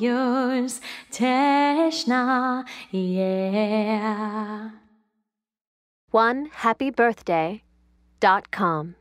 yours, Teshna, yeah. One happy birthday dot com.